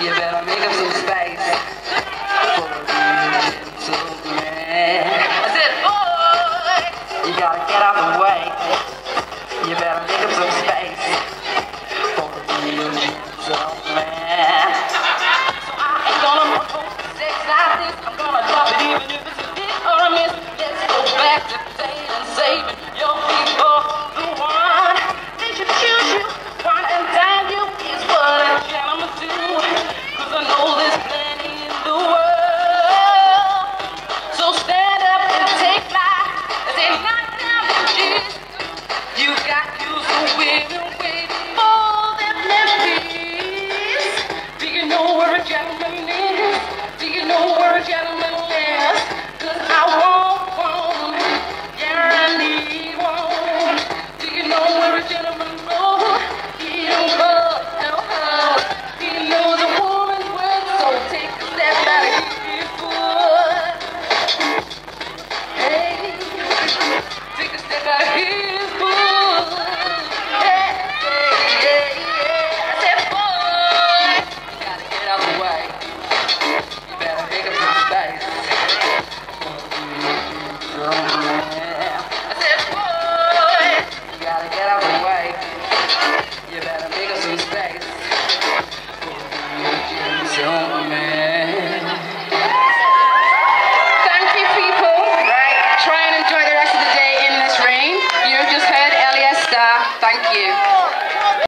You better make up some space for. I said, boy, you gotta get out the way. You better make up some space for the gentleman. Thank you.